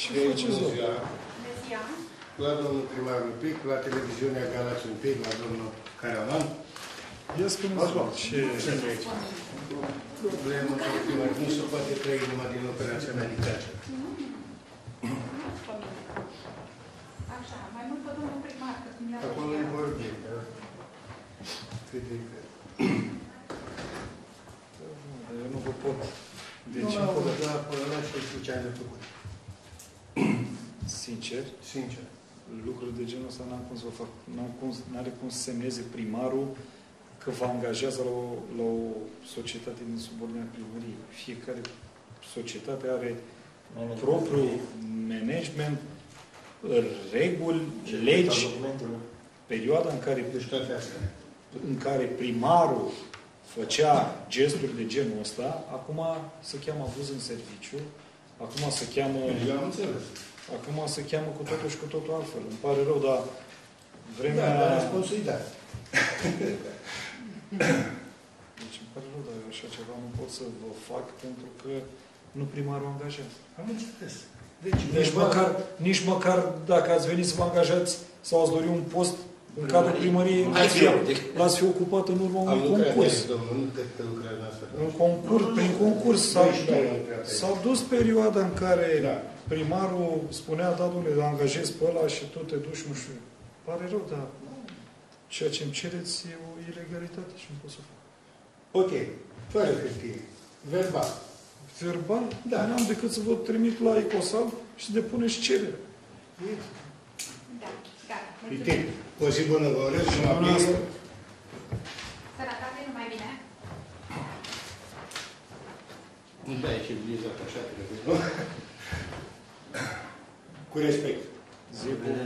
Și aici Bună ziua! Mesia. La domnul primar un pic, la televiziunea Galați un pic, la domnul Caraman. Ia spuneți Mă ce... Sunt aici. Problemă, domnul primar, nu se poate trăi numai din operația medicală. Așa, mai mult pe domnul primar, că mi-a Acolo e vorbim, da? Cât de cât. Eu nu vă pot. Deci, Deci, nu am văzut la până la și știu ce am de făcut. Sincer, Sincer. lucruri de genul ăsta n-am cum să o fac. N-am cum, n-are cum să semneze primarul că vă angajează la o, la o societate din subordinea primăriei. Fiecare societate are propriul management, reguli, legi, perioada în care, Deci toate astea. în care primarul făcea gesturi de genul ăsta, acum se cheamă abuz în serviciu, acum se cheamă, Eu am înțeles. acum se cheamă cu totul și cu totul altfel. Îmi pare rău, dar vremea... Da, dar răspunsul e da. Deci îmi pare rău, dar eu așa ceva nu pot să vă fac pentru că nu primarul angajează. Am înțeles. Deci, Nici măcar, nici măcar dacă ați venit să vă angajați sau ați dori un post în cadrul primăriei, Hai l-ați fi fi, optic. l-ați fi ocupat în urma Am unui lucrat concurs. aici, domnul, nu cred că lucrarea noastră. Un concurs, prin concurs s-a, Nici noi am lucrat aici. s-a dus perioada în care Da. primarul spunea, da, domnule, angajezi pe ăla și tu te duci, nu știu. Pare rău, dar ceea ce îmi cereți e o ilegalitate și nu pot să fac. Ok, fără hârtie. Verbal. Verbal, Da. n-am decât să vă trimit la Ecosal și să depuneți cerere. Da, gata. Uite, o zi bună vă urez și numai bine. Sănătate, numai bine. Da, e și blizat așa trebuie, nu? Cu respect. Zi bună.